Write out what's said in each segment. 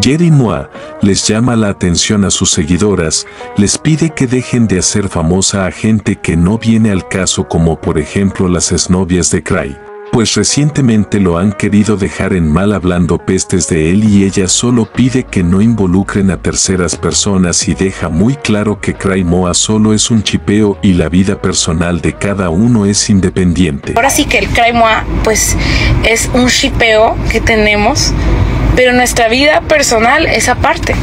Jerry Moa les llama la atención a sus seguidoras, les pide que dejen de hacer famosa a gente que no viene al caso como por ejemplo las exnovias de Cray, pues recientemente lo han querido dejar en mal hablando pestes de él y ella solo pide que no involucren a terceras personas y deja muy claro que Cray Moa solo es un chipeo y la vida personal de cada uno es independiente. Ahora sí que el Cray Moa pues es un chipeo que tenemos pero nuestra vida personal es aparte.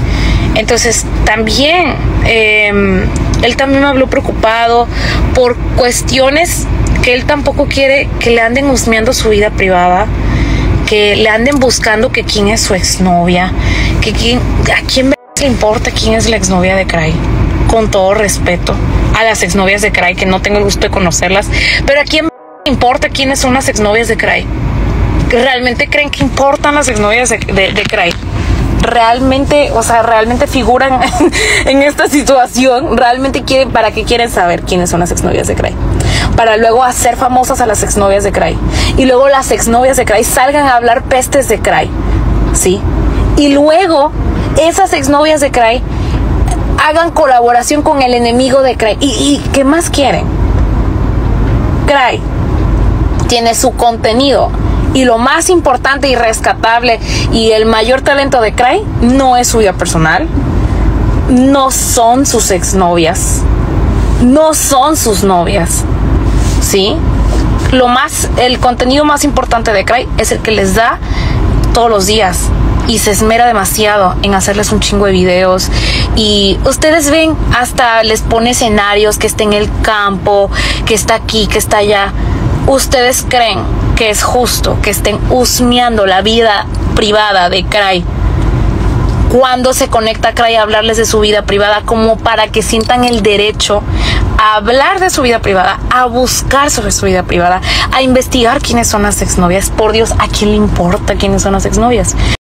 Entonces también em, él también me habló preocupado por cuestiones que él tampoco quiere que le anden husmeando su vida privada, que le anden buscando que quién es su exnovia, que quién, a quién le importa quién es la exnovia de Cray. Con todo respeto a las exnovias de Cray, que no tengo el gusto de conocerlas, pero a quién le importa quiénes son las exnovias de Cray realmente creen que importan las exnovias de, de. Realmente, o sea, realmente figuran en esta situación. Realmente quieren, ¿para qué quieren saber quiénes son las exnovias de Cray? Para luego hacer famosas a las exnovias de Cray. Y luego las exnovias de Cray salgan a hablar pestes de Cray. ¿Sí? Y luego esas exnovias de Cray hagan colaboración con el enemigo de Cray. ¿Y, y qué más quieren? Cray tiene su contenido y lo más importante y rescatable y el mayor talento de Cray no es su vida personal, no son sus exnovias, no son sus novias. ¿Sí? Lo más, el contenido más importante de Cray es el que les da todos los días y se esmera demasiado en hacerles un chingo de videos y ustedes ven hasta les pone escenarios que está en el campo, que está aquí, que está allá. ¿Ustedes creen que es justo que estén husmeando la vida privada de Cray cuando se conecta Cray a hablarles de su vida privada como para que sientan el derecho a hablar de su vida privada, a buscar sobre su vida privada, a investigar quiénes son las exnovias. Por Dios, ¿a quién le importa quiénes son las exnovias?